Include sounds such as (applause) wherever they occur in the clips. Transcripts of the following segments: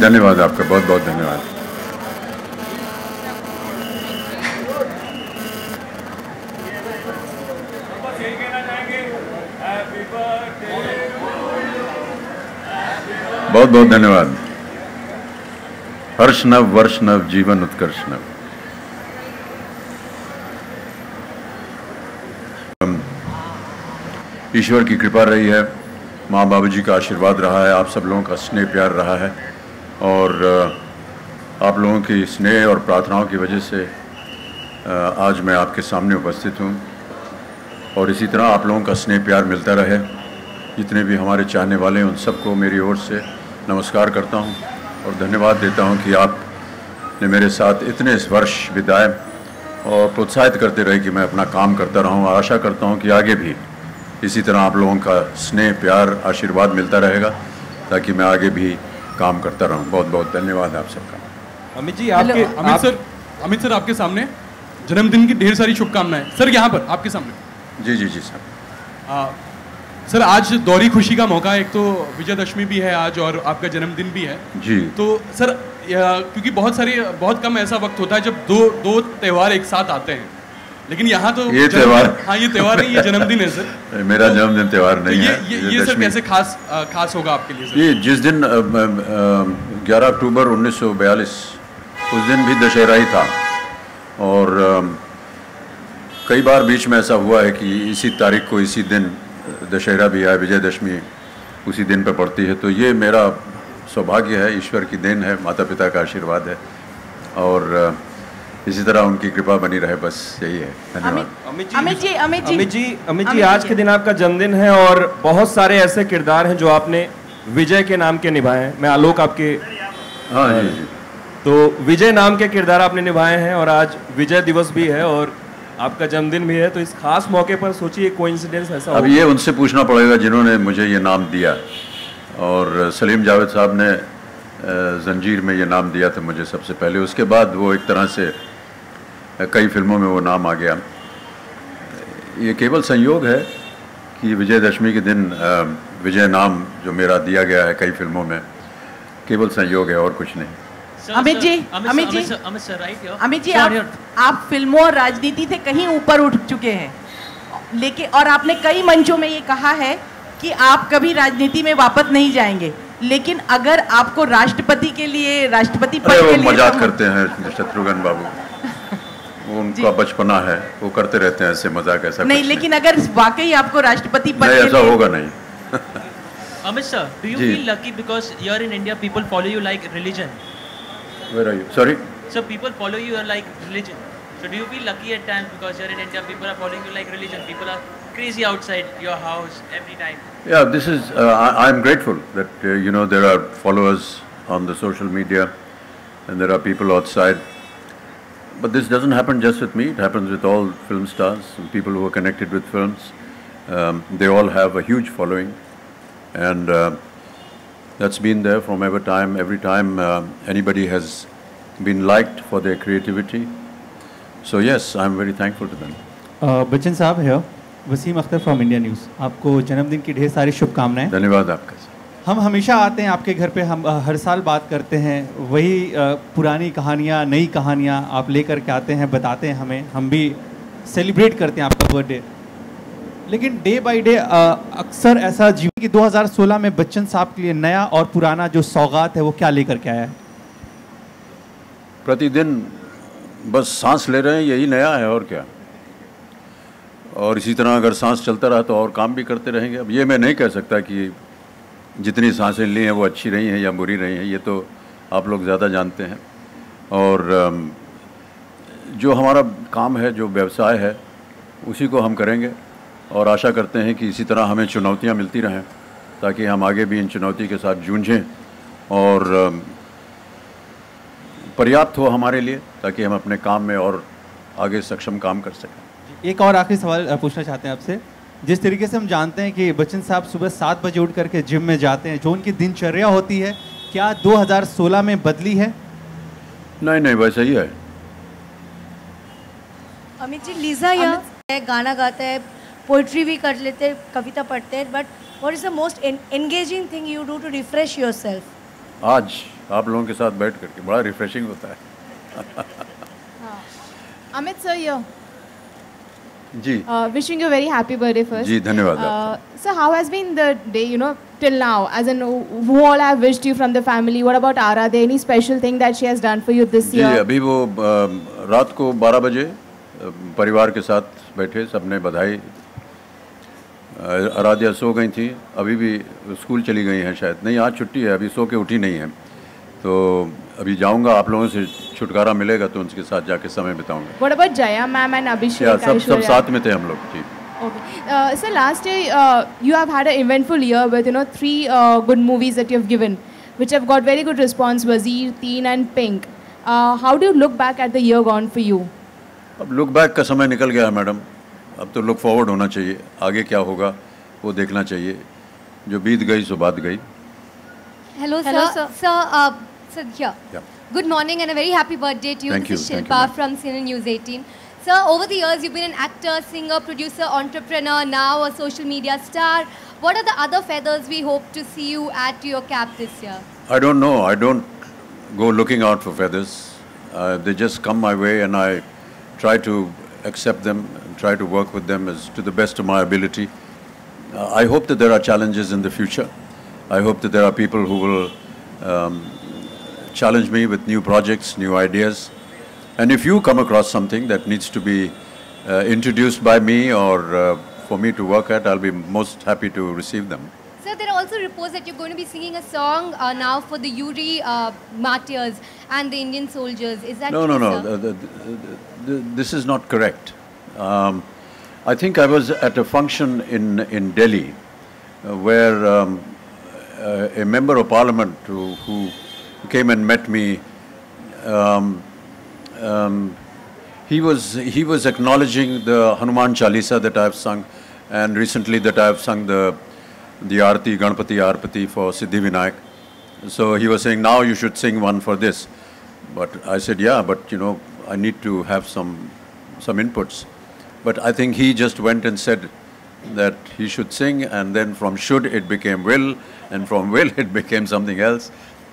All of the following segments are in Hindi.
धन्यवाद आपका, बहुत बहुत धन्यवाद। बहुत बहुत धन्यवाद। हर्ष नव वर्ष नव जीवन उत्कर्ष नव ईश्वर की कृपा रही है, माँ बाबू जी का आशीर्वाद रहा है, आप सब लोगों का स्नेह प्यार रहा है। और आप लोगों की स्नेह और प्रार्थनाओं की वजह से आज मैं आपके सामने उपस्थित हूँ। और इसी तरह आप लोगों का स्नेह प्यार मिलता रहे, जितने भी हमारे चाहने वाले हैं, उन सबको मेरी ओर से नमस्कार करता हूँ और धन्यवाद देता हूँ कि आप ने मेरे साथ इतने इस वर्ष बिताए और प्रोत्साहित करते रहे कि मैं अपना काम करता रहूँ। और आशा करता हूँ कि आगे भी इसी तरह आप लोगों का स्नेह, प्यार, आशीर्वाद मिलता रहेगा, ताकि मैं आगे भी काम करता रहूँ। बहुत बहुत धन्यवाद आप सबका। अमित जी आपके अमित आप, सर अमित सर आपके सामने। जन्मदिन की ढेर सारी शुभकामनाएँ। सर यहाँ पर आपके सामने। जी जी जी सर। सर आज दौरी खुशी का मौका है। एक तो विजयदशमी भी है आज और आपका जन्मदिन भी है। जी। तो सर क्योंकि बहुत सारी बहुत कम ऐसा वक्त होता है जब दो दो त्यौहार एक साथ आते हैं। लेकिन यहाँ तो ये त्यौहार हाँ ये त्योहार नहीं ये जन्मदिन है सर। (laughs) मेरा जन्मदिन त्यौहार तो नहीं ये है ये, ये सर। कैसे खास आ, खास होगा आपके लिए सर? ये जिस दिन ग्यारह अक्टूबर 1942 उस दिन भी दशहरा ही था। और कई बार बीच में ऐसा हुआ है कि इसी तारीख को इसी दिन दशहरा भी है विजयदशमी उसी दिन पर पड़ती है। तो ये मेरा सौभाग्य है ईश्वर की देन है माता पिता का आशीर्वाद है। और इसी तरह उनकी कृपा बनी रहे बस यही है। धन्यवाद। अमित जी अमित जी अमित जी। अमित जी अमित जी अमित आज के दिन आपका जन्मदिन है और बहुत सारे ऐसे किरदार हैं जो आपने विजय के नाम के निभाए हैं। मैं आलोक आपके हाँ जी जी। तो विजय नाम के किरदार आपने निभाए हैं और आज विजय दिवस भी है और आपका जन्मदिन भी है। तो इस खास मौके पर सोचिए कोइंसिडेंस ऐसा अब ये उनसे पूछना पड़ेगा जिन्होंने मुझे ये नाम दिया। और सलीम जावेद साहब ने जंजीर में ये नाम दिया था मुझे सबसे पहले। उसके बाद वो एक तरह से कई फ़िल्मों में वो नाम आ गया। ये केवल संयोग है कि विजयदशमी के दिन विजय नाम जो मेरा दिया गया है कई फ़िल्मों में केवल संयोग है और कुछ नहीं। अमित जी, अमित जी। Right here. अमित जी आप आप फ़िल्मों और राजनीति से कहीं ऊपर उठ चुके हैं। लेकिन और आपने कई मंचों में ये कहा है कि आप कभी राजनीति में वापस नहीं जाएँगे। लेकिन अगर आपको राष्ट्रपति के लिए राष्ट्रपति पद के लिए मज़ाक करते हैं शत्रुघ्न बाबू। उनका बचपना है वो करते रहते हैं ऐसे मज़ाक ऐसा नहीं लेकिन अगर वाकई आपको राष्ट्रपति पद ऐसा होगा नहीं। Amit sir do you feel lucky because you are in India people follow you like religion where are you sorry sir people follow you are like religion so do you feel lucky at times because you are in India people are following you like religion people are crazy outside your house every time या this is I am grateful that you know there are followers on the social media and there are people outside But this doesn't happen just with me, it happens with all film stars and people who are connected with films. Um, they all have a huge following and uh, that's been there from every time. Every time uh, anybody has been liked for their creativity. So yes, I'm very thankful to them. अ, बच्चन साहब है Wasim Akhtar from India news आपको जन्मदिन की ढेर सारी शुभकामनाएं धन्यवाद आपका हम हमेशा आते हैं आपके घर पे, हम हर साल बात करते हैं, वही पुरानी कहानियाँ, नई कहानियाँ आप लेकर के आते हैं, बताते हैं हमें, हम भी सेलिब्रेट करते हैं आपका बर्थडे लेकिन डे बाय डे अक्सर ऐसा जीवन कि 2016 में बच्चन साहब के लिए नया और पुराना जो सौगात है, वो क्या लेकर के आया है? प्रतिदिन बस सांस ले रहे हैं, यही नया है, और क्या? और इसी तरह अगर सांस चलता रहा तो और काम भी करते रहेंगे। अब ये मैं नहीं कह सकता कि जितनी साँसें ली हैं वो अच्छी रही हैं या बुरी रही हैं, ये तो आप लोग ज़्यादा जानते हैं। और जो हमारा काम है, जो व्यवसाय है, उसी को हम करेंगे और आशा करते हैं कि इसी तरह हमें चुनौतियाँ मिलती रहें ताकि हम आगे भी इन चुनौती के साथ जूझें और पर्याप्त हो हमारे लिए ताकि हम अपने काम में और आगे सक्षम काम कर सकें। एक और आखिरी सवाल पूछना चाहते हैं आपसे। जिस तरीके से हम जानते हैं कि बच्चन साहब सुबह सात बजे उठ करके जिम में जाते हैं जो उनकी दिनचर्या होती है क्या 2016 में बदली है? नहीं नहीं वैसे ही है। अमित जी लीजा है गाना गाता है पोइट्री भी कर लेते हैं कविता पढ़ते हैं but what is the most engaging thing you do to refresh yourself आज आप लोगों के साथ बैठ करके बड़ा रिफ्रेशिंग होता है। Amit sir here. Ji. Wishing you very happy birthday first जी धन्यवाद sir how has been the day you know till now as an वो all I wished you from the family what about Ara they any special thing that she has done for you this year जी अभी वो um, रात को 12 बजे uh, परिवार के साथ बैठे सबने बधाई। आराध्या सो गई थी अभी भी स्कूल चली गई हैं शायद। नहीं आज छुट्टी है अभी सो के उठी नहीं है। तो अभी जाऊँगा आप लोगों से छुटकारा मिलेगा तो उनके साथ जाके समय बिताऊँगा। What about Jaya ma'am and Abhishek yeah, सब सब साथ में थे हम लोग जी। Okay sir last day you have had a eventful year with you know three good movies that you have given which have got very good response Wazir तीन and Pink how do you look back at the year gone for you अब लुक बैक का समय निकल गया है मैडम। अब तो लुक फॉरवर्ड होना चाहिए। आगे क्या होगा वो देखना चाहिए। जो बीत गई सो बात गई। Hello sir sir sir. Here. Yeah. Good morning and a very happy birthday to you. Thank this you, is thank you, Shilpa from CNN News 18. Sir, over the years, you've been an actor, singer, producer, entrepreneur, now a social media star. What are the other feathers we hope to see you add to your cap this year? I don't know. I don't go looking out for feathers. Uh, they just come my way, and I try to accept them and try to work with them as to the best of my ability. Uh, I hope that there are challenges in the future. I hope that there are people who will um, challenge me with new projects, new ideas. And if you come across something that needs to be uh, introduced by me or uh, for me to work at, I'll be most happy to receive them. Sir, there are also reports that you're going to be singing a song uh, now for the Yuri uh, martyrs and the Indian soldiers. Is that No, no, true, no. The, the, the, the, this is not correct. Um, I think I was at a function in, in Delhi uh, where um, uh, a member of parliament who, who came and met me, um, um, he, was, he was acknowledging the Hanuman Chalisa that I have sung and recently that I have sung the, the Arti, Ganpati Arpati for Siddhi Vinayak. So he was saying, now you should sing one for this. But I said, yeah, but you know, I need to have some, some inputs. But I think he just went and said that he should sing, and then from should it became will, and from will (laughs) it became something else.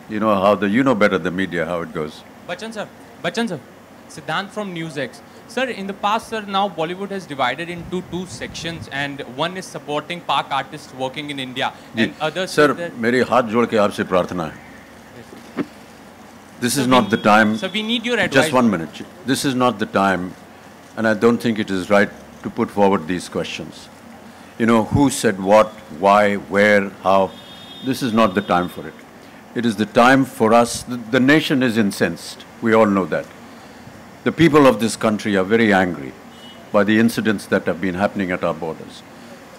You know how the, you know better the media, how it goes. Bachchan sir, Bachchan sir, Siddhant from NewsX. Sir, in the past, sir, now Bollywood has divided into two sections, and one is supporting Pak artists working in India, and others. Sir say that- मेरी हाथ जोड़ के आपसे प्रार्थना है This is Sir, not we- the time. sir, we need your Just advice. one minute. This is not the time, and I don't think it is right to put forward these questions. You know, who said what, why, where, how. This is not the time for it. It is the time for us. The, the nation is incensed. We all know that. The people of this country are very angry by the incidents that have been happening at our borders.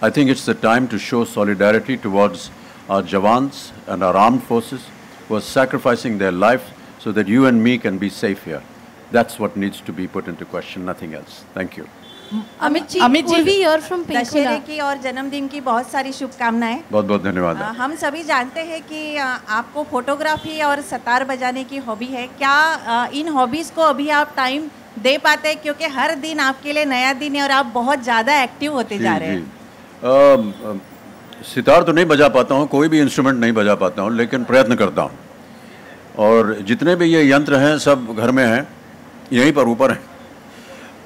I think it's the time to show solidarity towards our Jawans and our armed forces who are sacrificing their life so that you and me can be safe here. That's what needs to be put into question, nothing else. Thank you. Amit ji, Amit ji, Urvi here from दशहरे की और जन्मदिन की बहुत सारी शुभकामनाएँ। बहुत बहुत धन्यवाद हम सभी जानते हैं कि आपको फोटोग्राफी और सतार बजाने की हॉबी है। क्या इन हॉबीज़ को अभी आप टाइम दे पाते? हैं क्योंकि हर दिन आपके लिए नया दिन है और आप बहुत ज़्यादा एक्टिव होते जा रहे हैं। सितार तो नहीं बजा पाता हूँ कोई भी इंस्ट्रूमेंट नहीं बजा पाता हूँ लेकिन प्रयत्न करता हूँ। और जितने भी ये यंत्र हैं सब घर में हैं यहीं पर ऊपर हैं।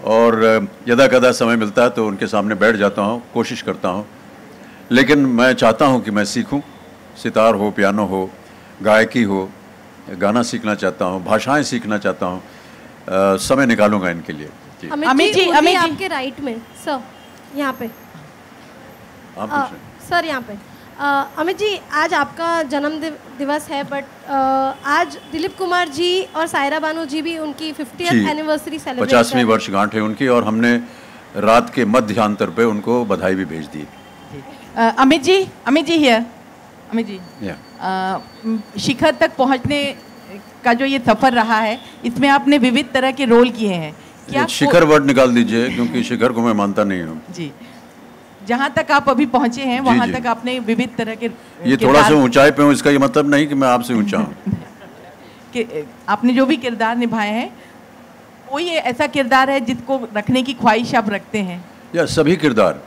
और यदा कदा समय मिलता है तो उनके सामने बैठ जाता हूँ कोशिश करता हूँ। लेकिन मैं चाहता हूँ कि मैं सीखूँ। सितार हो पियानो हो गायकी हो गाना सीखना चाहता हूँ भाषाएँ सीखना चाहता हूँ समय निकालूँगा इनके लिए। अमित अमित जी, अमित आपके राइट में सर यहाँ पे। आप सर यहाँ पे। अमित जी आज आपका जन्म दिवस है बट आज दिलीप कुमार जी और सायरा बानू जी भी उनकी फिफ्टी एनिवर्सरी सेलिब्रेट पचासवीं वर्षगांठ है उनकी और हमने रात के मध्यांतर पे उनको बधाई भी भेज दी। अमित जी अमित जी हियर अमित जी। या शिखर तक पहुँचने का जो ये सफ़र रहा है इसमें आपने विविध तरह के रोल किए हैं। क्या शिखर वर्ड निकाल दीजिए क्योंकि शिखर को मैं मानता नहीं हूँ। जी। जहाँ तक आप अभी पहुँचे हैं वहाँ तक आपने विविध तरह के ये थोड़ा सा ऊंचाई पे हूँ इसका ये मतलब नहीं कि मैं आपसे ऊँचा हूँ। (laughs) कि आपने जो भी किरदार निभाए हैं कोई ऐसा किरदार है जिसको रखने की ख्वाहिश आप रखते हैं? या सभी किरदार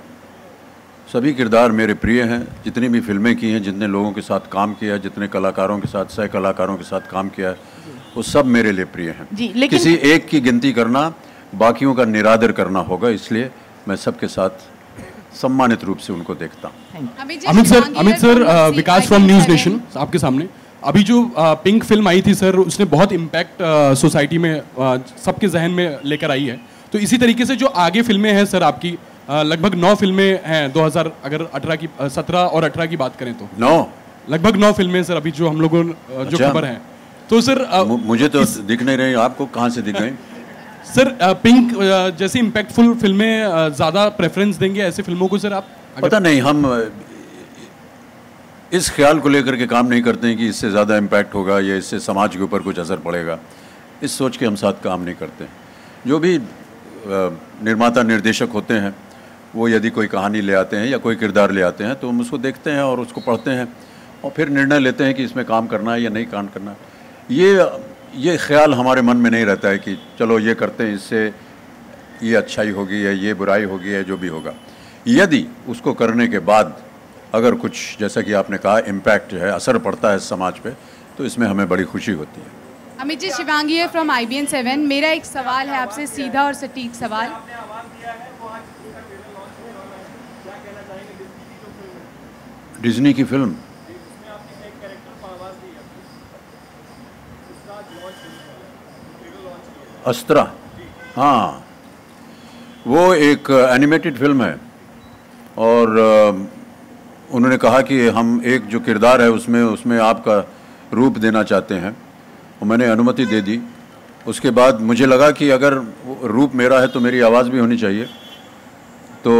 सभी किरदार मेरे प्रिय हैं जितनी भी फ़िल्में की हैं जितने लोगों के साथ काम किया है जितने कलाकारों के साथ सह कलाकारों के साथ काम किया है वो सब मेरे लिए प्रिय हैं। जी लेकिन किसी एक की गिनती करना बाकियों का निरादर करना होगा इसलिए मैं सबके साथ सम्मानित रूप से उनको देखता हूँ। Amit sir Amit sir Vikas from News Nation आपके सामने। अभी जो पिंक फ़िल्म आई थी सर उसने बहुत इम्पैक्ट सोसाइटी में सबके जहन में लेकर आई है। तो इसी तरीके से जो आगे फ़िल्में हैं सर आपकी लगभग नौ फ़िल्में हैं 2000 अगर 18 की अ, 17 और 18 की बात करें तो। नौ? लगभग नौ फ़िल्में सर अभी जो हम लोगों जो अच्छा। खबर है। तो सर मुझे तो दिख नहीं रही आपको कहाँ से दिख गई सर पिंक जैसी इम्पैक्टफुल फ़िल्में ज़्यादा प्रेफरेंस देंगे ऐसे फ़िल्मों को सर आप? पता नहीं हम इस ख्याल को लेकर के काम नहीं करते हैं कि इससे ज़्यादा इम्पैक्ट होगा या इससे समाज के ऊपर कुछ असर पड़ेगा। इस सोच के हम साथ काम नहीं करते। हैं जो भी निर्माता निर्देशक होते हैं वो यदि कोई कहानी ले आते हैं या कोई किरदार ले आते हैं तो हम उसको देखते हैं और उसको पढ़ते हैं और फिर निर्णय लेते हैं कि इसमें काम करना है या नहीं काम करना है। ये ये ख्याल हमारे मन में नहीं रहता है कि चलो ये करते हैं इससे ये अच्छाई होगी या ये बुराई होगी या जो भी होगा। यदि उसको करने के बाद अगर कुछ जैसा कि आपने कहा इम्पैक्ट है असर पड़ता है समाज पे तो इसमें हमें बड़ी खुशी होती है। अमित जी शिवांगी है from I B N seven मेरा एक सवाल है आपसे सीधा और सटीक सवाल। डिज्नी की फ़िल्म अस्त्रा। हाँ। वो एक एनिमेटेड फ़िल्म है। और उन्होंने कहा कि हम एक जो किरदार है उसमें उसमें आपका रूप देना चाहते हैं। और मैंने अनुमति दे दी। उसके बाद मुझे लगा कि अगर रूप मेरा है तो मेरी आवाज़ भी होनी चाहिए। तो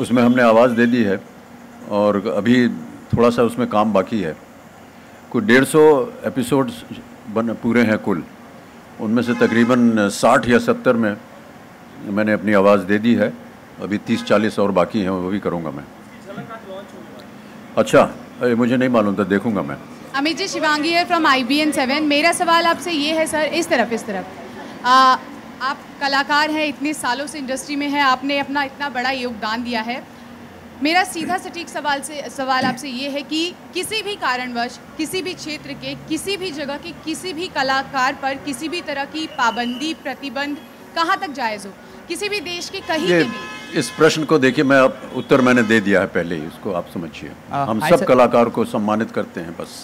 उसमें हमने आवाज़ दे दी है। और अभी थोड़ा सा उसमें काम बाकी है। कुछ डेढ़ सौ एपिसोड्स बन, पूरे हैं कुल। उनमें से तकरीबन साठ या सत्तर में मैंने अपनी आवाज़ दे दी है। अभी तीस चालीस और बाकी हैं वो भी करूँगा मैं। अच्छा अरे मुझे नहीं मालूम था देखूँगा मैं। अमित जी शिवांगी है from I B N seven मेरा सवाल आपसे ये है सर इस तरफ़ इस तरफ़। आ, आप कलाकार हैं इतने सालों से इंडस्ट्री में हैं आपने अपना इतना बड़ा योगदान दिया है। मेरा सीधा सटीक सवाल से सवाल आपसे ये है कि किसी भी कारणवश किसी भी क्षेत्र के किसी भी जगह के किसी भी कलाकार पर किसी भी तरह की पाबंदी प्रतिबंध कहाँ तक जायज़ हो? किसी भी देश के कहीं के भी। इस प्रश्न को देखिए मैं अब उत्तर मैंने दे दिया है पहले ही इसको आप समझिए। हम सब कलाकार को सम्मानित करते हैं बस।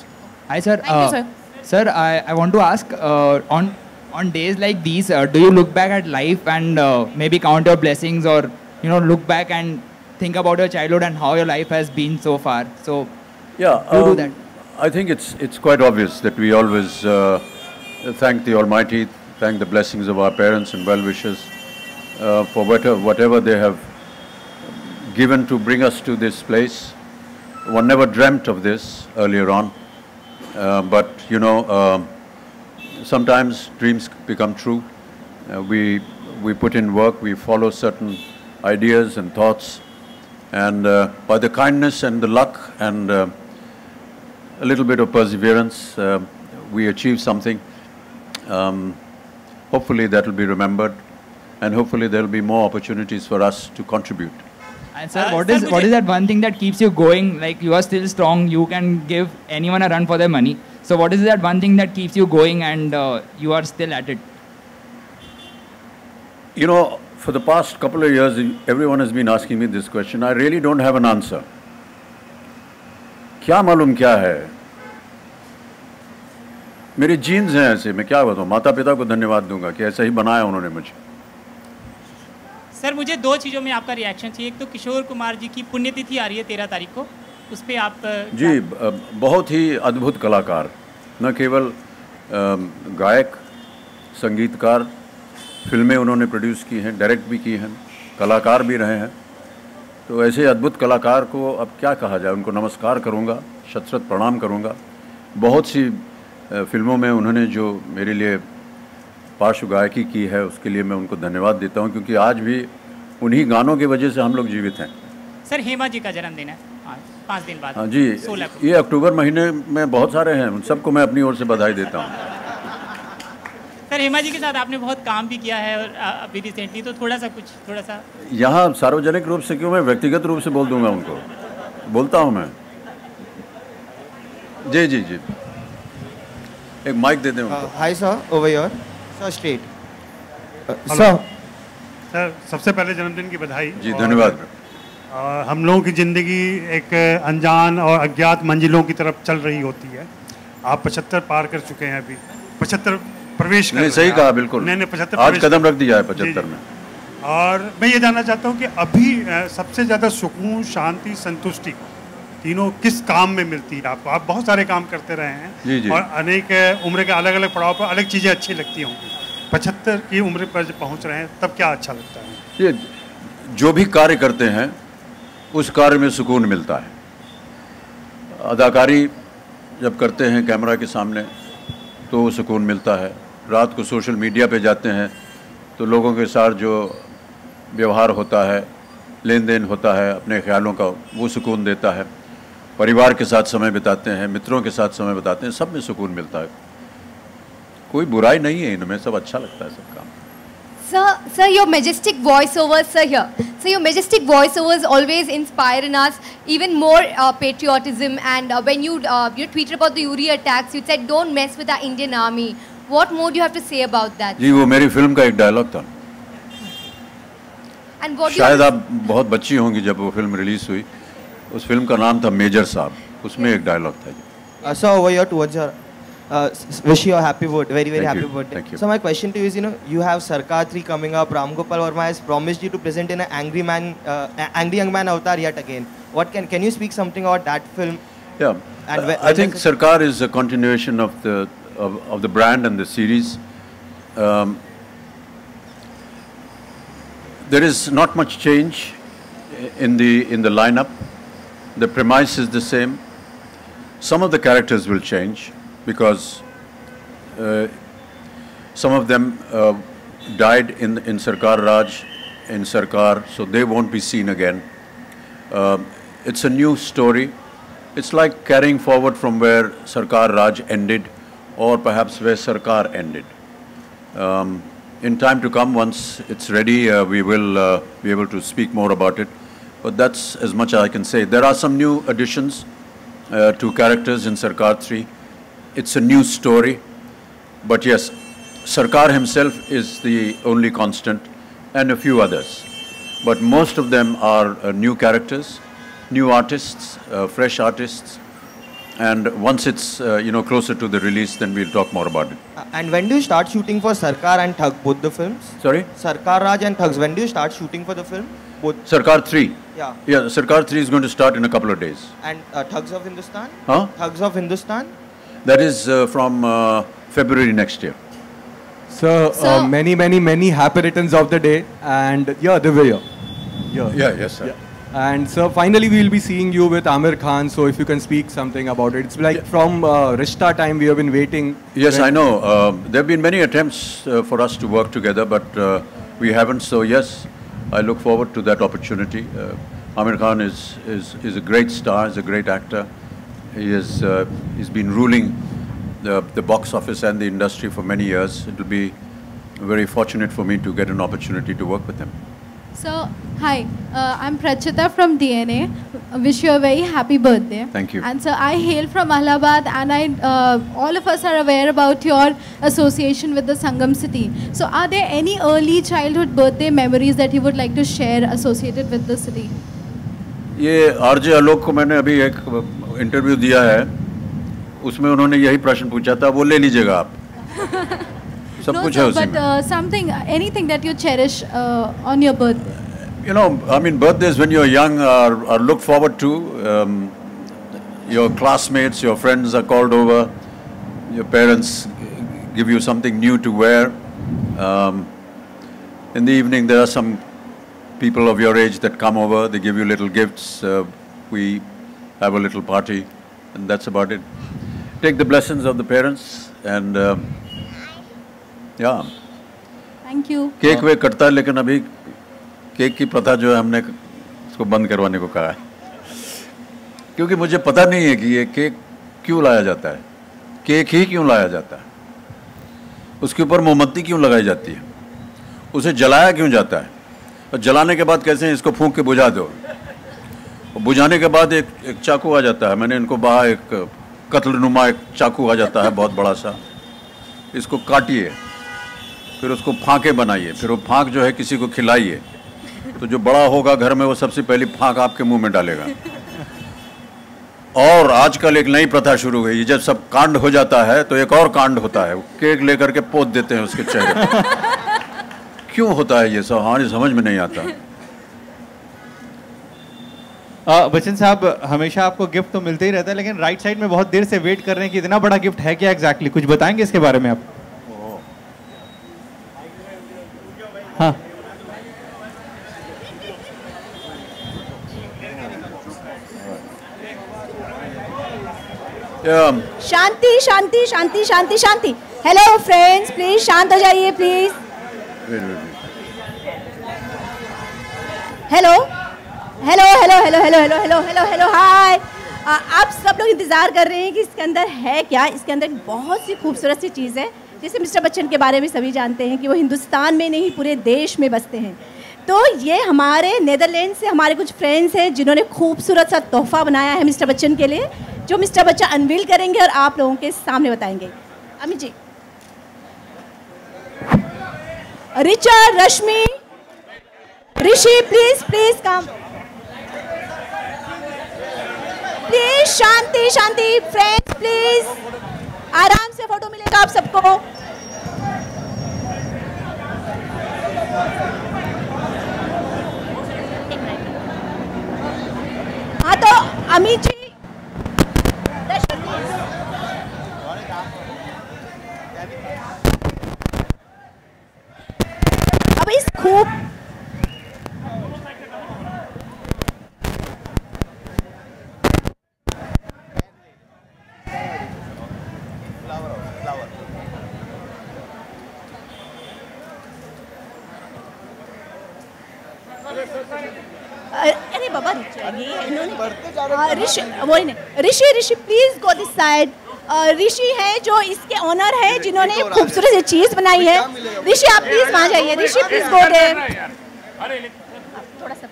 Hi, sir sir I want to ask uh, on on days like these, uh, do you look back at life and uh, maybe count your blessings, or you know, look back and think about your childhood and how your life has been so far? So, Yeah, you do um, that. I think it's it's quite obvious that we always uh, thank the Almighty, thank the blessings of our parents and well wishers uh, for whatever whatever they have given to bring us to this place. One never dreamt of this earlier on, uh, but you know, um sometimes dreams become true. Uh, we we put in work, we follow certain ideas and thoughts, and uh, by the kindness and the luck and uh, a little bit of perseverance, uh, we achieve something. Um, hopefully, that will be remembered, and hopefully, there will be more opportunities for us to contribute. And sir, Uh, what sir, is what मुझे- is that one thing that keeps you going? Like you are still strong, you can give anyone a run for their money. So, what is that one thing that keeps you going and uh, you are still at it? You know, for the past couple of years, everyone has been asking me this question. I really don't have an answer. क्या मालूम क्या है? मेरे जीन्स हैं ऐसे मैं क्या बताऊँ? माता पिता को धन्यवाद दूँगा कि ऐसा ही बनाया उन्होंने मुझे। सर मुझे दो चीज़ों में आपका रिएक्शन चाहिए। एक तो किशोर कुमार जी की पुण्यतिथि आ रही है तेरह तारीख को। उस पर आप जी बहुत ही अद्भुत कलाकार। न केवल गायक संगीतकार फ़िल्में उन्होंने प्रोड्यूस की हैं डायरेक्ट भी की हैं कलाकार भी रहे हैं। तो ऐसे अद्भुत कलाकार को अब क्या कहा जाए? उनको नमस्कार करूँगा शत शत प्रणाम करूँगा। बहुत सी फ़िल्मों में उन्होंने जो मेरे लिए पार्श्व गायकी की है उसके लिए मैं उनको धन्यवाद देता हूँ क्योंकि आज भी उन्हीं गानों की वजह से हम लोग जीवित हैं। सर हेमा जी का जन्मदिन है। हाँ, पाँच दिन बाद। हाँ जी ये अक्टूबर महीने में बहुत सारे हैं उन सबको मैं अपनी ओर से बधाई देता हूँ। सर हेमा जी के साथ आपने बहुत काम भी किया है और अभी रिसेंटली तो थोड़ा सा कुछ थोड़ा सा। यहाँ सार्वजनिक रूप से क्यों मैं व्यक्तिगत रूप से बोल दूँगा उनको? बोलता हूँ मैं। जी जी जी। एक माइक दे दें. Over here. Sir, straight. Uh, hello. sir, sir सबसे पहले जन्मदिन की बधाई। जी धन्यवाद। हम लोगों की ज़िंदगी एक अनजान और अज्ञात मंजिलों की तरफ़ चल रही होती है। आप पचहत्तर पार कर चुके हैं अभी। पचहत्तर प्रवेश नहीं सही कहा बिल्कुल। नहीं नहीं पचहत्तर आज कदम रख दिया है पचहत्तर में। और मैं ये जानना चाहता हूँ कि अभी सबसे ज़्यादा सुकून शांति संतुष्टि तीनों किस काम में मिलती है आपको? आप बहुत सारे काम करते रहे हैं जी, जी। और अनेक उम्र के अलग अलग पड़ाव पर अलग चीज़ें अच्छी लगती होंगी। पचहत्तर की उम्र पर जब पहुँच रहे हैं तब क्या अच्छा लगता है? ये जो भी कार्य करते हैं उस कार्य में सुकून मिलता है। अदाकारी जब करते हैं कैमरा के सामने तो सुकून मिलता है। रात को सोशल मीडिया पे जाते हैं तो लोगों के साथ जो व्यवहार होता है लेन देन होता है, अपने ख्यालों का वो सुकून देता है। परिवार के साथ समय बिताते हैं, मित्रों के साथ समय बिताते हैं, सब में सुकून मिलता है। कोई बुराई नहीं है इनमें, सब अच्छा लगता है सब काम sir sir your majestic voice over sir here sir your majestic voice over always inspire in us even more patriotism and when you you tweet about the Uri attacks you said don't mess with the Indian army What more do you have to say about that? जी वो मेरी फ़िल्म का एक डायलॉग था And what शायद आप बहुत बच्ची होंगी जब वो फ़िल्म रिलीज़ हुई उस फ़िल्म का नाम था मेजर साहब उसमें एक डायलॉग था जी uh, sir, over here towards your. Uh, wish you a happy birthday, very very Thank happy you, birthday. So my question to you is, you know, you have Sarkar 3 coming up. Ram Gopal Verma has promised you to present in an angry man, uh, angry young man avatar yet again. What can can you speak something about that film? Yeah, And when- I think Sarkar is a continuation of the of, of the brand and the series. Um, there is not much change in the in the lineup. The premise is the same. Some of the characters will change because uh, some of them uh, died in in Sarkar Raj, in Sarkar, so they won't be seen again. Uh, it's a new story. It's like carrying forward from where Sarkar Raj ended, or perhaps where Sarkar ended. Um, in time to come, once it's ready, uh, we will uh, be able to speak more about it. But that's as much as I can say. There are some new additions uh, to characters in Sarkar 3. It's a new story. But yes, Sarkar himself is the only constant, and a few others. But most of them are uh, new characters, new artists, uh, fresh artists. And once it's uh, you know closer to the release, then we'll talk more about it. Uh, and when do you start shooting for Sarkar and Thug, both the films? Sorry, Sarkar Raj and Thugs. When do you start shooting for the film? Both. Sarkar 3. Yeah. Yeah, Sarkar 3 is going to start in a couple of days. And uh, Thugs of Hindustan. Huh? Thugs of Hindustan. That is uh, from uh, February next year. Sir, So- uh, many, many, many happy returns of the day. And yeah, the way. Yeah. Yeah, yes, sir. And so finally, we will be seeing you with Amir Khan. So if you can speak something about it, it's like from uh, Rishta time we have been waiting. Yes, I know. Uh, there have been many attempts uh, for us to work together, but uh, we haven't. So yes, I look forward to that opportunity. Uh, Amir Khan is, is, is a great star, is a great actor. He is, uh, he's been ruling the, the box office and the industry for many years. It will be very fortunate for me to get an opportunity to work with him. So, hi, uh, I'm Prachita from DNA. Wish you a very happy birthday. Thank you. And so I hail from Allahabad, and I, uh, all of us are aware about your association with the Sangam city. So, are there any early childhood birthday memories that you would like to share associated with the city? ये आरजे आलोक को मैंने अभी एक इंटरव्यू दिया है उसमें उन्होंने यही प्रश्न पूछा था वो ले लीजिएगा आप सब no, कुछ है sir, उसी but में uh, something, anything that you cherish uh, on your birthday. You know, I mean, birthdays when you're young are, are looked forward to. Um, your classmates, your friends are called over. Your parents give you something new to wear. Um, in the evening, there are some people of your age that come over. They give you little gifts. Uh, we have a little party, and that's about it. Take the blessings of the parents, and uh, yeah. Thank you. Cake वेक कटता है लेकिन अभी केक की प्रथा जो है हमने उसको बंद करवाने को कहा है। क्योंकि मुझे पता नहीं है कि ये केक क्यों लाया जाता है। केक ही क्यों लाया जाता है? उसके ऊपर मोमबत्ती क्यों लगाई जाती है? उसे जलाया क्यों जाता है? और जलाने के बाद कैसे इसको फूंक के बुझा दो? और बुझाने के बाद एक एक चाकू आ जाता है। मैंने इनको बाहर एक कत्लनुमा एक चाकू आ जाता है बहुत बड़ा सा। इसको काटिए। फिर उसको फांके बनाइए, फिर वो फांक जो है किसी को खिलाइए। तो जो बड़ा होगा घर में, वो सबसे पहली फांक आपके मुँह में डालेगा। और आजकल एक नई प्रथा शुरू हुई, जब सब कांड हो जाता है तो एक और कांड होता है केक लेकर के पोत देते हैं उसके चेहरे क्यों होता है ये सब? हमारी समझ में नहीं आता। बच्चन साहब, हमेशा आपको गिफ्ट तो मिलते ही रहता है, लेकिन राइट साइड में बहुत देर से वेट कर रहे हैं कि इतना बड़ा गिफ्ट है क्या एग्जैक्टली exactly? कुछ बताएँगे इसके बारे में आप? हाँ। शांति शांति शांति शांति शांति। हेलो फ्रेंड्स प्लीज़ शांत हो जाइए please. Hello hello hello hello hello hello hello hello hello hi आप सब लोग इंतज़ार कर रहे हैं कि इसके अंदर है क्या? इसके अंदर बहुत सी खूबसूरत सी चीज़ है जैसे मिस्टर बच्चन के बारे में सभी जानते हैं कि वो हिंदुस्तान में नहीं, पूरे देश में बसते हैं। तो ये हमारे नेदरलैंड से हमारे कुछ फ्रेंड्स हैं जिन्होंने खूबसूरत सा तोहफा बनाया है मिस्टर बच्चन के लिए, जो मिस्टर बच्चन अनवील करेंगे और आप लोगों के सामने बताएँगे। Amit ji. Richard, Rashmi. Rishi please please come please शांति शांति फ्रेंड्स प्लीज़ आराम से फ़ोटो मिलेगा आप सबको। हाँ तो अमित जी रश्मि, please. अब इस खूब अरे बाबा ऋषि ये इन्होंने हाँ, ऋषि वही नहीं। Rishi Rishi please go this side Rishi है जो इसके ऑनर है जिन्होंने खूबसूरत सी चीज़ बनाई है। ऋषि आप प्लीज़ वहाँ जाइए। ऋषि प्लीज़ गो दे थोड़ा सा।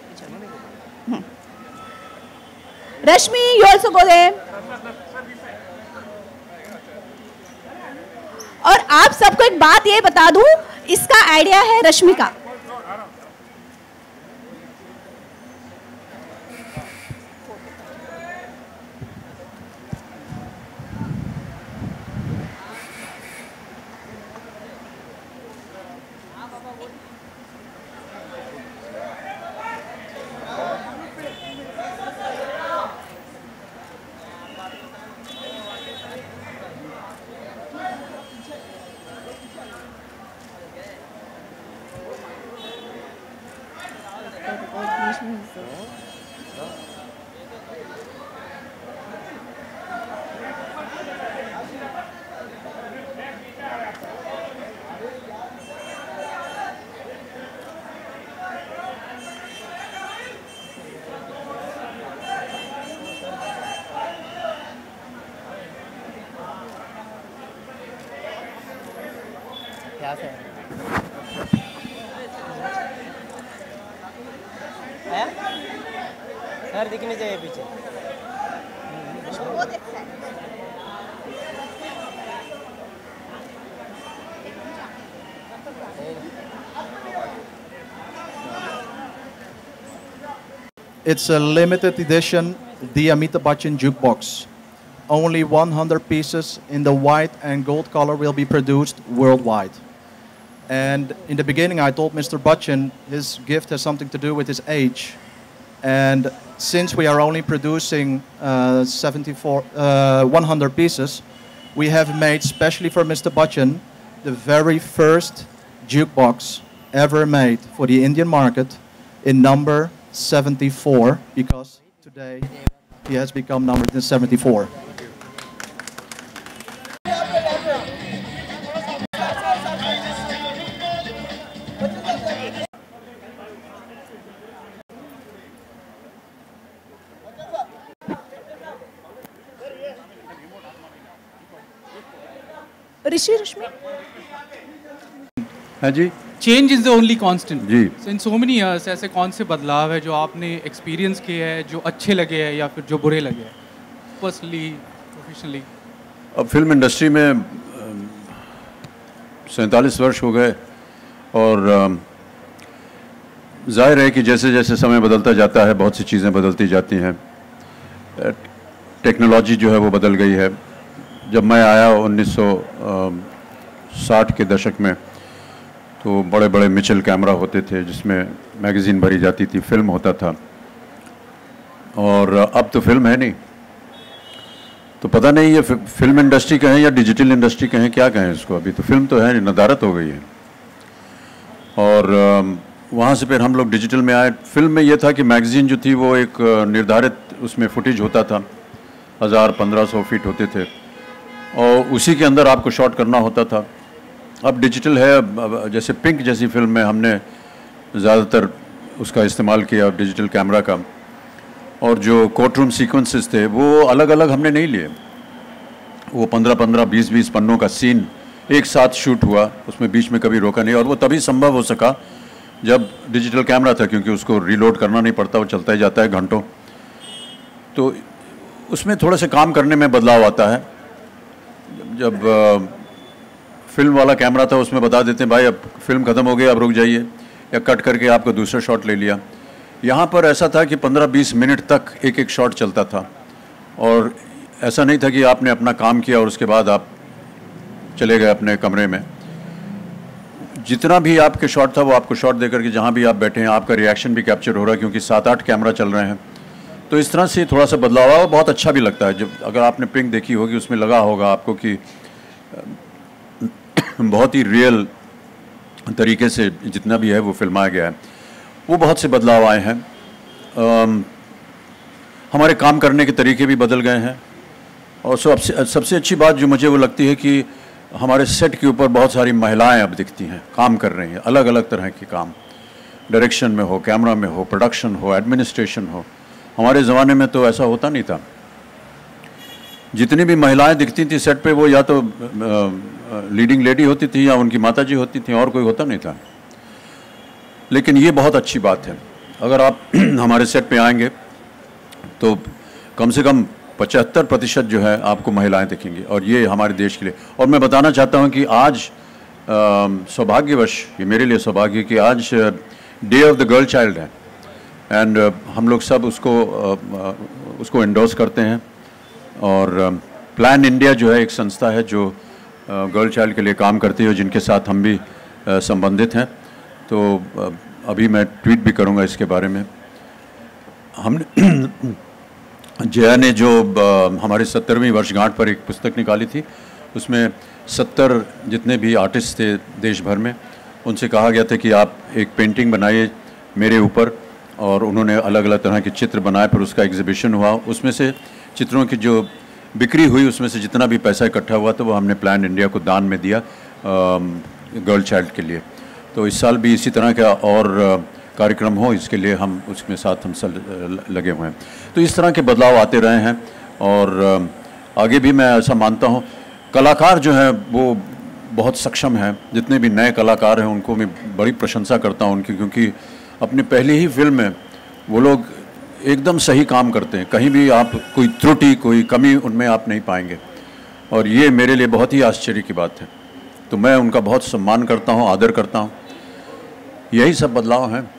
रश्मि यू ऑल्सो गो दे और आप सबको एक बात ये बता दूँ इसका आइडिया है रश्मि का। It's a limited edition, Bachchan jukebox. Only 100 pieces in the white and gold color will be produced worldwide. And in the beginning, I told Mr. Bachchan his gift has something to do with his age. And since we are only producing uh, 74, uh, 100 pieces, we have made, specially for Mr. Bachchan, the very first jukebox ever made for the Indian market in number 74 because today he has become number 74. Rishi Rashmi? Change is the only constant ji. In so many years ऐसे कौन से बदलाव है जो आपने एक्सपीरियंस किए हैं जो अच्छे लगे हैं या फिर जो बुरे लगे हैं? पर्सनली प्रोफेशनली अब फ़िल्म इंडस्ट्री में सैंतालीस वर्ष हो गए और ज़ाहिर है कि जैसे जैसे समय बदलता जाता है बहुत सी चीज़ें बदलती जाती हैं। टेक्नोलॉजी जो है वो बदल गई है। जब मैं आया 1960 के दशक में तो बड़े बड़े मिचल कैमरा होते थे, जिसमें मैगज़ीन भरी जाती थी फ़िल्म होता था। और अब तो फ़िल्म है नहीं। तो पता नहीं ये फ़िल्म इंडस्ट्री कहें या डिजिटल इंडस्ट्री कहें, क्या कहें इसको? अभी तो फ़िल्म तो है नहीं, नदारत हो गई है। और वहाँ से फिर हम लोग डिजिटल में आए। फ़िल्म में ये था कि मैगज़ीन जो थी, वो एक निर्धारित उसमें फुटेज होता था। हज़ार पंद्रह सौ फीट होते थे। और उसी के अंदर आपको शॉट करना होता था। अब डिजिटल है, अब- जैसे पिंक जैसी फ़िल्म में हमने ज़्यादातर उसका इस्तेमाल किया डिजिटल कैमरा का। और जो कोर्ट रूम सीक्वेंसेस थे, वो अलग अलग हमने नहीं लिए। वो पंद्रह पंद्रह, बीस बीस पन्नों का सीन एक साथ शूट हुआ, उसमें बीच में कभी रोका नहीं, और वो तभी संभव हो सका जब डिजिटल कैमरा था, क्योंकि उसको रीलोड करना नहीं पड़ता, वो चलता ही जाता है घंटों। तो उसमें थोड़ा से काम करने में बदलाव आता है। जब फ़िल्म वाला कैमरा था, उसमें बता देते हैं, भाई, अब फ़िल्म ख़त्म हो गई, अब रुक जाइए। या कट करके आपको दूसरा शॉट ले लिया। यहाँ पर ऐसा था कि 15-20 मिनट तक एक एक शॉट चलता था। और ऐसा नहीं था कि आपने अपना काम किया और उसके बाद आप चले गए अपने कमरे में। जितना भी आपके शॉट था, वो आपको शॉट देकर के जहाँ भी आप बैठे हैं, आपका रिएक्शन भी कैप्चर हो रहा है, क्योंकि सात आठ कैमरा चल रहे हैं। तो इस तरह से थोड़ा सा बदलाव आया और बहुत अच्छा भी लगता है। जब अगर आपने पिंक देखी होगी, उसमें लगा होगा आपको कि बहुत ही रियल तरीके से जितना भी है वो फिल्माया गया है। वो बहुत से बदलाव आए हैं। हमारे काम करने के तरीके भी बदल गए हैं। और सबसे सबसे अच्छी बात जो मुझे वो लगती है कि हमारे सेट के ऊपर बहुत सारी महिलाएँ अब दिखती हैं, काम कर रही हैं अलग अलग तरह के काम। डायरेक्शन में हो कैमरा में हो प्रोडक्शन हो एडमिनिस्ट्रेशन हो। हमारे ज़माने में तो ऐसा होता नहीं था। जितनी भी महिलाएँ दिखती थी सेट पे, वो या तो लीडिंग लेडी होती थी या उनकी माता जी होती थी, और कोई होता नहीं था। लेकिन ये बहुत अच्छी बात है। अगर आप (clears throat) हमारे सेट पे आएँगे तो कम से कम पचहत्तर प्रतिशत जो है, आपको महिलाएँ दिखेंगी, और ये हमारे देश के लिए। और मैं बताना चाहता हूँ कि आज सौभाग्यवश, ये मेरे लिए सौभाग्य कि आज day of the girl child है। एंड हम लोग सब उसको उसको एंडोर्स करते हैं। और प्लान इंडिया जो है एक संस्था है जो गर्ल चाइल्ड के लिए काम करती है जिनके साथ हम भी संबंधित हैं। तो अभी मैं ट्वीट भी करूँगा इसके बारे में। हमने (clears throat) जया ने जो हमारे सत्तरवीं वर्षगांठ पर एक पुस्तक निकाली थी, उसमें सत्तर जितने भी आर्टिस्ट थे देश भर में, उनसे कहा गया था कि आप एक पेंटिंग बनाइए मेरे ऊपर, और उन्होंने अलग अलग तरह के चित्र बनाए, फिर उसका एग्जीबिशन हुआ। उसमें से चित्रों की जो बिक्री हुई उसमें से जितना भी पैसा इकट्ठा हुआ तो वो हमने प्लान इंडिया को दान में दिया गर्ल चाइल्ड के लिए। तो इस साल भी इसी तरह का और कार्यक्रम हो इसके लिए हम उसमें साथ हम अ, लगे हुए हैं। तो इस तरह के बदलाव आते रहे हैं और आगे भी मैं ऐसा मानता हूँ कलाकार जो हैं वो बहुत सक्षम हैं। जितने भी नए कलाकार हैं उनको मैं बड़ी प्रशंसा करता हूँ उनकी क्योंकि अपनी पहली ही फ़िल्म में वो लोग एकदम सही काम करते हैं। कहीं भी आप कोई त्रुटि कोई कमी उनमें आप नहीं पाएँगे। और ये मेरे लिए बहुत ही आश्चर्य की बात है। तो मैं उनका बहुत सम्मान करता हूँ आदर करता हूँ। यही सब बदलाव हैं?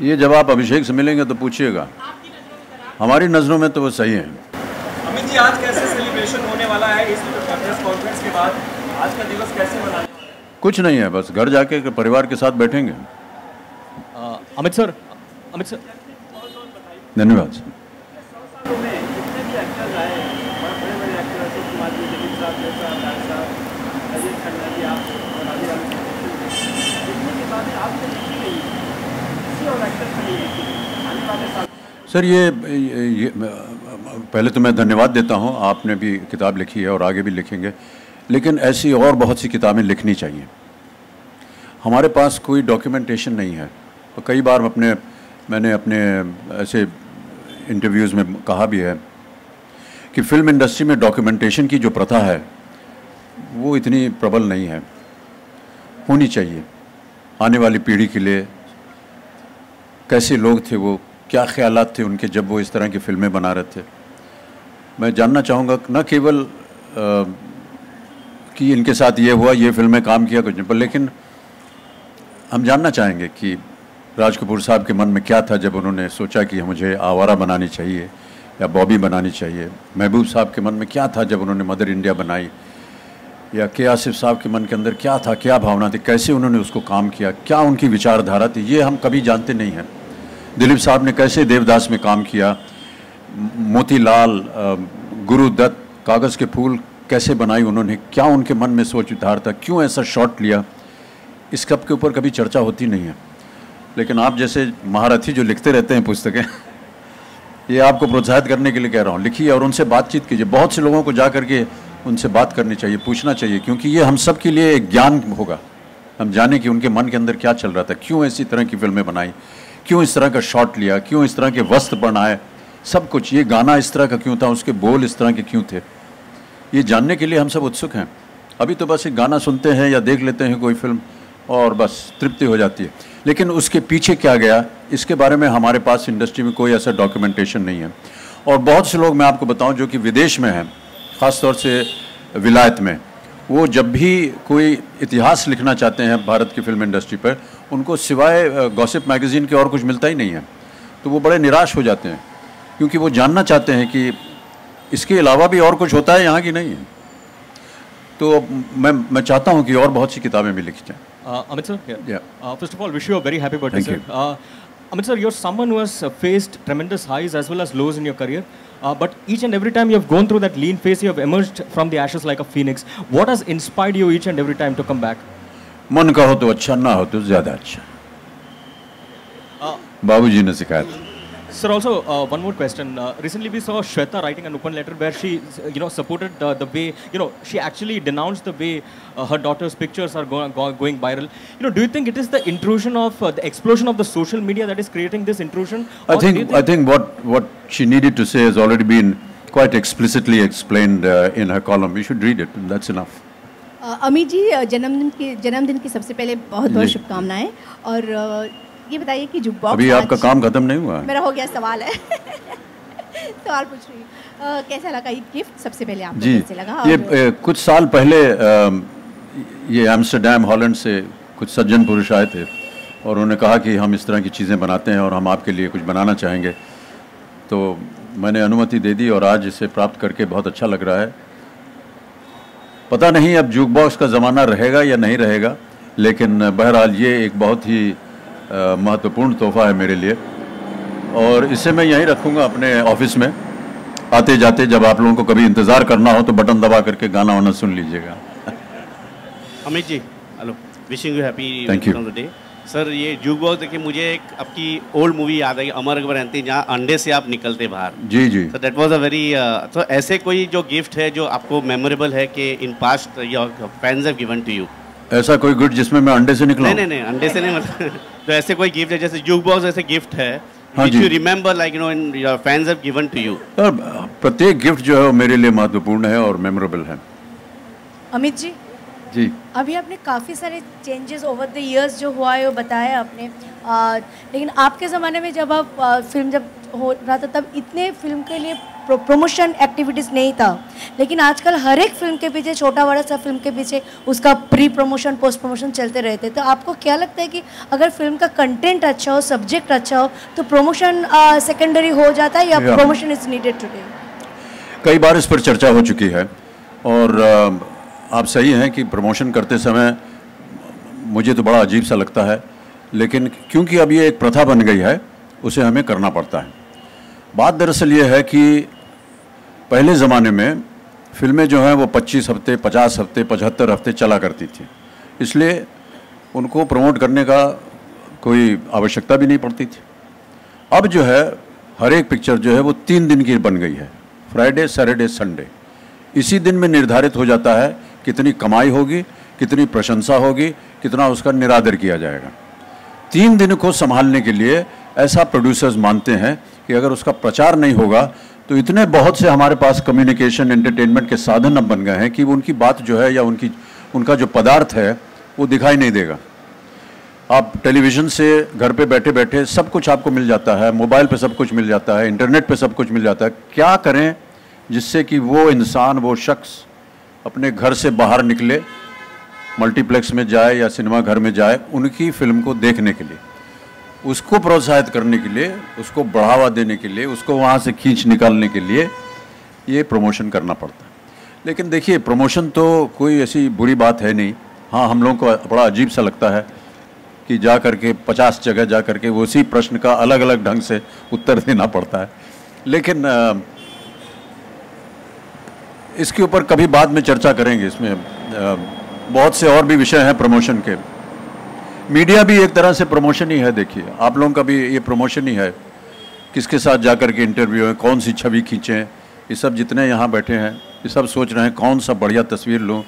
ये जब आप अभिषेक से मिलेंगे तो पूछिएगा। हमारी नज़रों में तो वो सही हैं। अमित जी आज कैसे सेलिब्रेशन होने वाला है? इस प्रेस कॉन्फ्रेंस के बाद आज का दिवस कैसे मनाएँगे? कुछ नहीं है बस घर जाके परिवार के साथ बैठेंगे। Amit sir Amit sir. धन्यवाद सालों में जितने भी एक्टर्स आए बड़े बड़े बड़े एक्टर अशोक कुमार जी ज़मीन साहब जय साहब राज साहब अजय खन्ना जी आप और आदि वाले देखने के बाद आपको देखी नहीं किसी और एक्टर को नहीं देखी आने वाले साल सर ये, ये, पहले तो मैं धन्यवाद देता हूँ। आपने भी किताब लिखी है और आगे भी लिखेंगे। लेकिन ऐसी और बहुत सी किताबें लिखनी चाहिए। हमारे पास कोई डॉक्यूमेंटेशन नहीं है। और कई बार अपने मैंने अपने ऐसे इंटरव्यूज़ में कहा भी है कि फ़िल्म इंडस्ट्री में डॉक्यूमेंटेशन की जो प्रथा है वो इतनी प्रबल नहीं है। होनी चाहिए। आने वाली पीढ़ी के लिए कैसे लोग थे वो? क्या ख्यालात थे उनके जब वो इस तरह की फ़िल्में बना रहे थे? मैं जानना चाहूँगा न केवल कि इनके साथ ये हुआ, ये फ़िल्में काम किया, कुछ नहीं, पर लेकिन हम जानना चाहेंगे कि राज कपूर साहब के मन में क्या था जब उन्होंने सोचा कि मुझे आवारा बनानी चाहिए या बॉबी बनानी चाहिए? महबूब साहब के मन में क्या था जब उन्होंने मदर इंडिया बनाई? या के आसिफ साहब के मन के अंदर क्या था, क्या भावना थी, कैसे उन्होंने उसको काम किया, क्या उनकी विचारधारा थी, ये हम कभी जानते नहीं हैं। दिलीप साहब ने कैसे देवदास में काम किया? मोतीलाल गुरुदत्त कागज़ के फूल कैसे बनाई उन्होंने? क्या उनके मन में सोच विचार था? क्यों ऐसा शॉट लिया? इस कप के ऊपर कभी चर्चा होती नहीं है। लेकिन आप जैसे महारथी जो लिखते रहते हैं पुस्तकें, (laughs) ये आपको प्रोत्साहित करने के लिए कह रहा हूँ। लिखिए और उनसे बातचीत कीजिए। बहुत से लोगों को जा करके उनसे बात करनी चाहिए, पूछना चाहिए, क्योंकि ये हम सब के लिए एक ज्ञान होगा। हम जाने कि उनके मन के अंदर क्या चल रहा था, क्यों ऐसी तरह की फ़िल्में बनाई। क्यों इस तरह का शॉट लिया? क्यों इस तरह के वस्त्र बनाए? सब कुछ, ये गाना इस तरह का क्यों था? उसके बोल इस तरह के क्यों थे? ये जानने के लिए हम सब उत्सुक हैं। अभी तो बस एक गाना सुनते हैं या देख लेते हैं कोई फ़िल्म और बस तृप्ति हो जाती है। लेकिन उसके पीछे क्या गया? इसके बारे में हमारे पास इंडस्ट्री में कोई ऐसा डॉक्यूमेंटेशन नहीं है। और बहुत से लोग मैं आपको बताऊँ जो कि विदेश में हैं ख़ास तौर से विलायत में। वो जब भी कोई इतिहास लिखना चाहते हैं भारत की फ़िल्म इंडस्ट्री पर उनको सिवाय गॉसिप मैगज़ीन के और कुछ मिलता ही नहीं है। तो वो बड़े निराश हो जाते हैं क्योंकि वो जानना चाहते हैं कि इसके अलावा भी और कुछ होता है यहाँ की नहीं है। तो मैं मैं चाहता हूँ कि और बहुत सी किताबें भी लिखी जाएँ। Uh, Amit sir, yeah. Yeah. Uh, first of all, wish you a very happy birthday, Thank sir. Uh, Amit sir, you're someone who has uh, faced tremendous highs as well as lows in your career. Uh, but each and every time you have gone through that lean phase, you have emerged from the ashes like a phoenix. What has inspired you each and every time to come back? मन का हो तो अच्छा ना हो तो ज़्यादा अच्छा बाबूजी ने सिखाया था Sir, also uh, one more question. Uh, recently, we saw Shweta writing an open letter where she, uh, you know, supported uh, the way, you know, she actually denounced the way uh, her daughter's pictures are go- go- going viral. You know, do you think it is the intrusion of uh, the explosion of the social media that is creating this intrusion? I Or do you think I think what what she needed to say has already been quite explicitly explained uh, in her column. You should read it. and That's enough. अ, अमित जी अ, जन्मदिन की जन्मदिन की सबसे पहले बहुत बहुत जी। शुभकामनाएं और अ, ये बताइए कि जो बॉक्स अभी आपका काम खत्म नहीं हुआ? है मेरा हो गया सवाल है। (laughs) सवाल पूछ रही हूँ। कैसा लगा ये गिफ्ट? सबसे पहले आपको जी। कैसे लगा ये अ, कुछ साल पहले ये एम्स्टरडेम हॉलैंड से कुछ सज्जन पुरुष आए थे और उन्होंने कहा कि हम इस तरह की चीज़ें बनाते हैं और हम आपके लिए कुछ बनाना चाहेंगे। तो मैंने अनुमति दे दी और आज इसे प्राप्त करके बहुत अच्छा लग रहा है। पता नहीं अब जूक बॉक्स का ज़माना रहेगा या नहीं रहेगा लेकिन बहरहाल ये एक बहुत ही महत्वपूर्ण तोहफा है मेरे लिए। और इसे मैं यहीं रखूँगा अपने ऑफ़िस में। आते जाते जब आप लोगों को कभी इंतज़ार करना हो तो बटन दबा करके गाना वाना सुन लीजिएगा। Amit ji hello. Wishing you happy. On the day sir ये जूक बॉक्स देखिए मुझे एक आपकी ओल्ड मूवी याद आई अमर अकबर एंथनी जहाँ अंडे से आप निकलते बाहर। जी जी। So that was a very तो ऐसे कोई जो गिफ्ट है जो आपको मेमोरेबल है कि in past your fans have given to you ऐसा कोई गिफ्ट जिसमें मैं अंडे से निकला नहीं नहीं नहीं अंडे से नहीं मतलब तो ऐसे कोई गिफ्ट है जैसे जूक बॉक्स ऐसे गिफ्ट है हाँ you remember like you know in your fans have given to प्रत्येक गिफ्ट जो है वो मेरे लिए महत्वपूर्ण है और मेमोरेबल है। अमित जी? जी। अभी आपने काफ़ी सारे चेंजेस ओवर द इयर्स जो हुआ है वो बताया आपने। आ, लेकिन आपके ज़माने में जब आप आ, फ़िल्म जब हो रहा था तब इतने फ़िल्म के लिए प्रमोशन एक्टिविटीज़ नहीं था। लेकिन आजकल हर एक फ़िल्म के पीछे छोटा बड़ा सा फ़िल्म के पीछे उसका प्री प्रमोशन पोस्ट प्रमोशन चलते रहते तो आपको क्या लगता है कि अगर फ़िल्म का कंटेंट अच्छा हो सब्जेक्ट अच्छा हो तो प्रमोशन सेकेंडरी हो जाता है या प्रमोशन इज़ नीडेड टुडे कई बार इस पर चर्चा हो चुकी है और अ, आप सही हैं कि प्रमोशन करते समय मुझे तो बड़ा अजीब सा लगता है लेकिन क्योंकि अब ये एक प्रथा बन गई है उसे हमें करना पड़ता है। बात दरअसल ये है कि पहले ज़माने में फ़िल्में जो हैं वो 25 हफ़्ते 50 हफ़्ते 75 हफ़्ते चला करती थी। इसलिए उनको प्रमोट करने का कोई आवश्यकता भी नहीं पड़ती थी। अब जो है, हर एक पिक्चर जो है वो तीन दिन की बन गई है। Friday, Saturday, Sunday. इसी दिन में निर्धारित हो जाता है कितनी कमाई होगी, कितनी प्रशंसा होगी, कितना उसका निरादर किया जाएगा। तीन दिन को संभालने के लिए ऐसा प्रोड्यूसर्स मानते हैं कि अगर उसका प्रचार नहीं होगा तो इतने बहुत से हमारे पास कम्युनिकेशन एंटरटेनमेंट के साधन अब बन गए हैं कि उनकी बात जो है या उनकी, उनका जो पदार्थ है, वो दिखाई नहीं देगा। आप टेलीविज़न से घर पे बैठे बैठे सब कुछ आपको मिल जाता है मोबाइल पे सब कुछ मिल जाता है इंटरनेट पे सब कुछ मिल जाता है। क्या करें जिससे कि वो इंसान, वो शख्स अपने घर से बाहर निकले मल्टीप्लेक्स में जाए या सिनेमा घर में जाए, उनकी फ़िल्म को देखने के लिए। उसको प्रोत्साहित करने के लिए, उसको बढ़ावा देने के लिए, उसको वहाँ से खींच निकालने के लिए ये प्रमोशन करना पड़ता है। लेकिन देखिए प्रमोशन तो कोई ऐसी बुरी बात है नहीं। हाँ हम लोगों को बड़ा अजीब सा लगता है कि जा कर के पचास जगह जा कर के उसी प्रश्न का अलग अलग ढंग से उत्तर देना पड़ता है। लेकिन इसके ऊपर कभी बाद में चर्चा करेंगे इसमें। बहुत से और भी विषय हैं प्रमोशन के। मीडिया भी एक तरह से प्रमोशन ही है, देखिए। आप लोगों का भी ये प्रमोशन ही है। किसके साथ जा कर के इंटरव्यू है, कौन सी छवि खींचें ये सब जितने यहाँ बैठे हैं, ये सब सोच रहे हैं, कौन सा बढ़िया तस्वीर लूँ,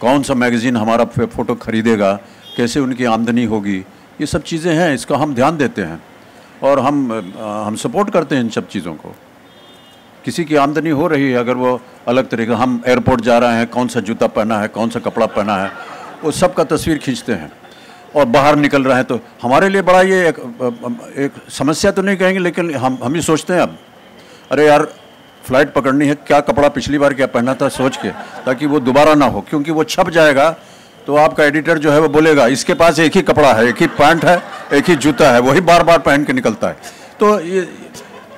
कौन सा मैगज़ीन हमारा फ़ोटो खरीदेगा, कैसे उनकी आमदनी होगी, ये सब चीज़ें हैं, इसका हम ध्यान देते हैं। और हम हम सपोर्ट करते हैं इन सब चीज़ों को। किसी की आमदनी हो रही है, अगर वो अलग तरीके, हम एयरपोर्ट जा रहे हैं, कौन सा जूता पहना है, कौन सा कपड़ा पहना है, वो सब का तस्वीर खींचते हैं। और बाहर निकल रहे हैं तो हमारे लिए बड़ा ये एक, एक समस्या तो नहीं कहेंगे लेकिन हम हम ही सोचते हैं अब। अरे यार फ़्लाइट पकड़नी है क्या कपड़ा पिछली बार क्या पहना था सोच के ताकि वो दोबारा ना हो क्योंकि वो छप जाएगा तो आपका एडिटर जो है वो बोलेगा इसके पास एक ही कपड़ा है एक ही पैंट है एक ही जूता है वही बार बार पहन के निकलता है। तो ये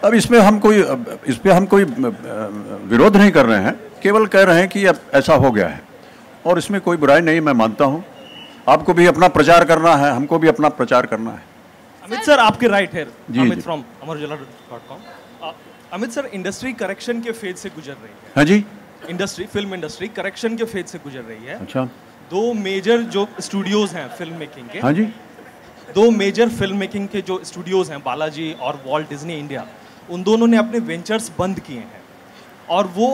अब इसमें हम कोई इस पर हम कोई विरोध नहीं कर रहे हैं केवल कह रहे हैं कि अब ऐसा हो गया है। और इसमें कोई बुराई नहीं मैं मानता हूँ। आपको भी अपना प्रचार करना है हमको भी अपना प्रचार करना है। अमित सर आपके राइट है जी, Amit. From Amarujala dot com Amit sir industry correction के फ़ेज़ से गुजर रही है। हाँ जी। इंडस्ट्री फ़िल्म इंडस्ट्री करेक्शन के फ़ेज़ से गुजर रही है। अच्छा। दो मेजर जो स्टूडियोज हैं फ़िल्म मेकिंग के हाँ जी। दो मेजर फ़िल्म मेकिंग के जो स्टूडियोज हैं बालाजी और वॉल्ट डिज्नी इंडिया उन दोनों ने अपने वेंचर्स बंद किए हैं। और वो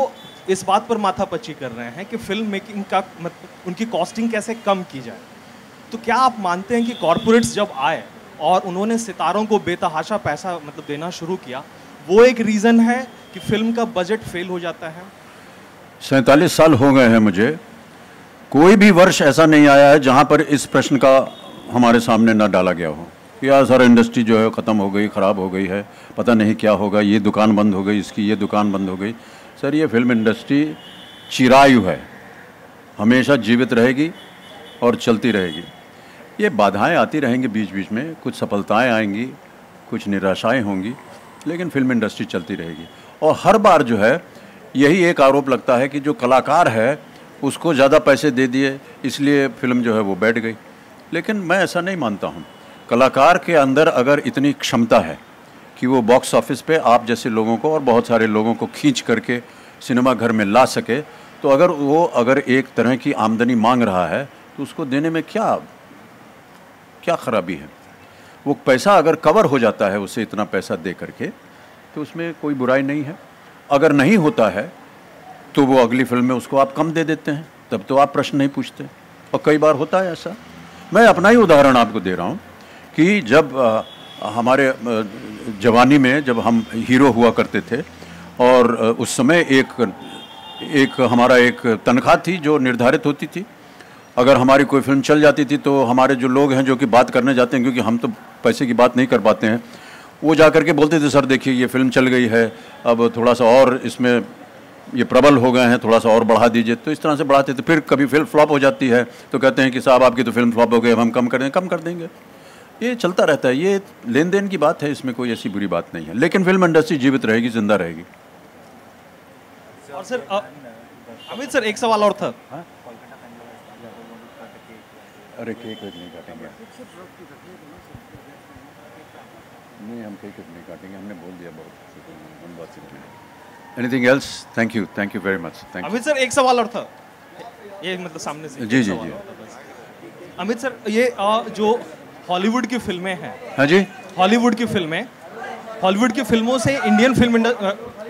इस बात पर माथापच्ची कर रहे हैं कि फ़िल्म मेकिंग का मतलब उनकी कॉस्टिंग कैसे कम की जाए। तो क्या आप मानते हैं कि कॉरपोरेट्स जब आए और उन्होंने सितारों को बेतहाशा पैसा मतलब देना शुरू किया, वो एक रीज़न है कि फ़िल्म का बजट फेल हो जाता है? सैंतालीस साल हो गए हैं मुझे। कोई भी वर्ष ऐसा नहीं आया है जहाँ पर इस प्रश्न का हमारे सामने ना डाला गया हो। यार सर इंडस्ट्री जो है ख़त्म हो गई, ख़राब हो गई है। पता नहीं क्या होगा, ये दुकान बंद हो गई, इसकी ये दुकान बंद हो गई। सर, ये फ़िल्म इंडस्ट्री चिरायु है। हमेशा जीवित रहेगी और चलती रहेगी। ये बाधाएँ आती रहेंगी बीच बीच में, कुछ सफलताएँ आएँगी, कुछ निराशाएँ होंगी, लेकिन फ़िल्म इंडस्ट्री चलती रहेगी। और हर बार जो है, यही एक आरोप लगता है कि जो कलाकार है, उसको ज़्यादा पैसे दे दिए, इसलिए फ़िल्म जो है वो बैठ गई। लेकिन मैं ऐसा नहीं मानता हूँ। कलाकार के अंदर अगर इतनी क्षमता है कि वो बॉक्स ऑफ़िस पे आप जैसे लोगों को और बहुत सारे लोगों को खींच करके सिनेमा घर में ला सके तो अगर वो अगर एक तरह की आमदनी मांग रहा है तो उसको देने में क्या क्या खराबी है? वो पैसा अगर कवर हो जाता है उसे इतना पैसा दे करके तो उसमें कोई बुराई नहीं है। अगर नहीं होता है तो वो अगली फ़िल्म में उसको आप कम दे देते हैं। तब तो आप प्रश्न नहीं पूछते। और कई बार होता है ऐसा। मैं अपना ही उदाहरण आपको दे रहा हूँ कि जब अ, हमारे जवानी में जब हम हीरो हुआ करते थे और उस समय एक एक हमारा एक तनख्वाह थी जो निर्धारित होती थी। अगर हमारी कोई फ़िल्म चल जाती थी तो हमारे जो लोग हैं जो कि बात करने जाते हैं क्योंकि हम तो पैसे की बात नहीं कर पाते हैं वो जा करके बोलते थे सर देखिए ये फ़िल्म चल गई है अब थोड़ा सा और इसमें ये प्रबल हो गए हैं थोड़ा सा और बढ़ा दीजिए। तो इस तरह से बढ़ाते थे। फिर कभी फ़िल्म फ्लॉप हो जाती है तो कहते हैं कि साहब आपकी तो फ़िल्म फ्लॉप हो गई अब हम कम कर देंगे कम कर देंगे। ये चलता रहता है। ये लेन देन की बात है इसमें कोई ऐसी बुरी बात नहीं है। लेकिन फ़िल्म इंडस्ट्री जीवित रहेगी ज़िंदा रहेगी। और सर अमित सर एक सवाल और था। अरे केक वेक नहीं काटेंगे। नहीं हम केक वेक नहीं काटेंगे। हमने बोल दिया बहुत हम बात सीखेंगे anything else thank you thank you very much thank Amit sir एक सवाल और था। ये मतलब सामने से। जी, जी, जी। अमित सर ये अ, जो हॉलीवुड की फ़िल्में हैं। हाँ जी। हॉलीवुड की फ़िल्में हॉलीवुड की फ़िल्मों से इंडियन फ़िल्म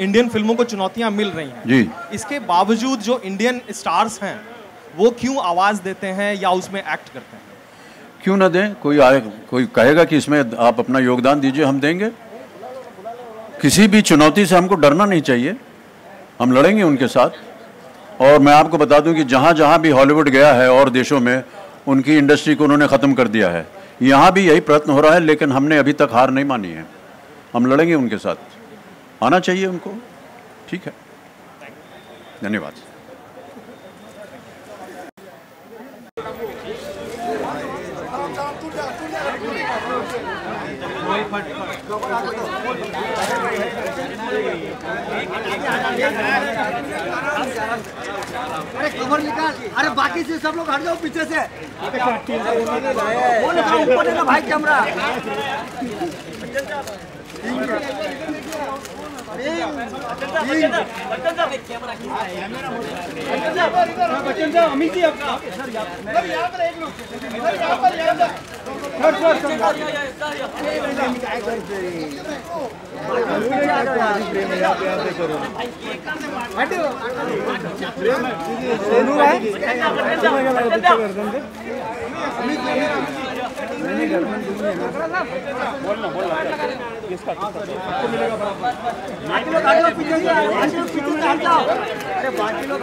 इंडियन फ़िल्मों को चुनौतियाँ मिल रही हैं। जी। इसके बावजूद जो इंडियन स्टार्स हैं वो क्यों आवाज़ देते हैं या उसमें एक्ट करते हैं? क्यों ना दें? कोई आए, कोई कहेगा कि इसमें आप अपना योगदान दीजिए, हम देंगे। किसी भी चुनौती से हमको डरना नहीं चाहिए। हम लड़ेंगे उनके साथ। और मैं आपको बता दूँ कि जहाँ जहाँ भी हॉलीवुड गया है और देशों में, उनकी इंडस्ट्री को उन्होंने ख़त्म कर दिया है। यहाँ भी यही प्रयत्न हो रहा है, लेकिन हमने अभी तक हार नहीं मानी है। हम लड़ेंगे उनके साथ। आना चाहिए उनको। ठीक है। धन्यवाद। अरे कवर निकाल अरे बाकी से सब लोग हट जाओ पीछे से ऊपर भाई कैमरा बच्चन साहब अमित जी आप सर यहाँ पर एक मिनट बोलना बोलना किसका किसका मिलेगा जाओ अरे बाकी लोग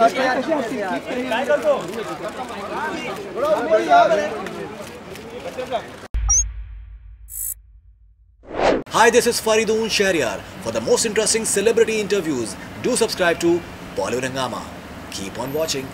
Hi, this is Faridoon Shahryar. For the most interesting celebrity interviews, do subscribe to Bollywood Hangama. Keep on watching.